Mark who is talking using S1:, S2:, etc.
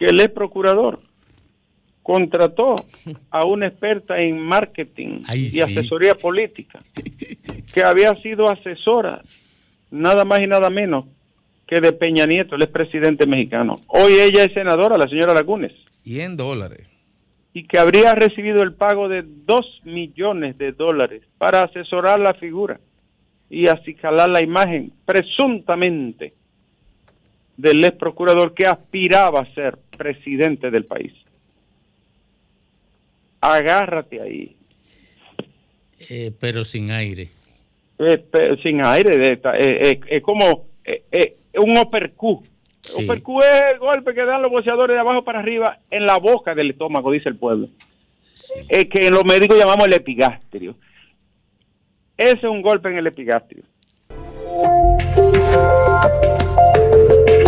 S1: que el ex procurador contrató a una experta en marketing y asesoría política, que había sido asesora, nada más y nada menos que de Peña Nieto, el expresidente mexicano. Hoy ella es senadora, la señora Lagunes.
S2: Y en dólares.
S1: Y que habría recibido el pago de dos millones de dólares para asesorar la figura y acicalar la imagen, presuntamente, del ex procurador que aspiraba a ser presidente del país. Agárrate ahí.
S2: Eh, pero sin aire.
S1: Eh, sin aire, eh, es como un uppercut. Sí. Uppercut es el golpe que dan los boxeadores de abajo para arriba en la boca del estómago, dice el pueblo. Es que los médicos llamamos el epigastrio. Ese es un golpe en el epigastrio.